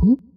Hmm?